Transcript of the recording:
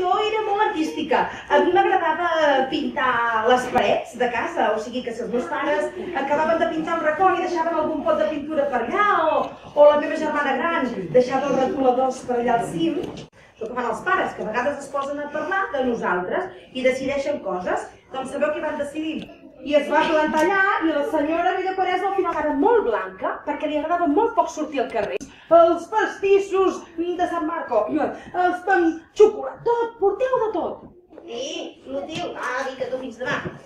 jo era molt artística. A mi m'agradava pintar les parets de casa, o sigui que si els meus pares acabaven de pintar un racó i deixaven algun pot de pintura per allà, o, o la meva germana gran deixava els retoladors per allà al cim, això que fan els pares, que a vegades es posen a parlar de nosaltres i decideixen coses. Doncs sabeu què van decidir? I es va plantar allà i la senyora Villa Quaresma al final era molt blanca perquè li agradava molt poc sortir al carrer. Els pastissos de Sant Marco, els pan 我丢，哪 tíu à? Đi 嘛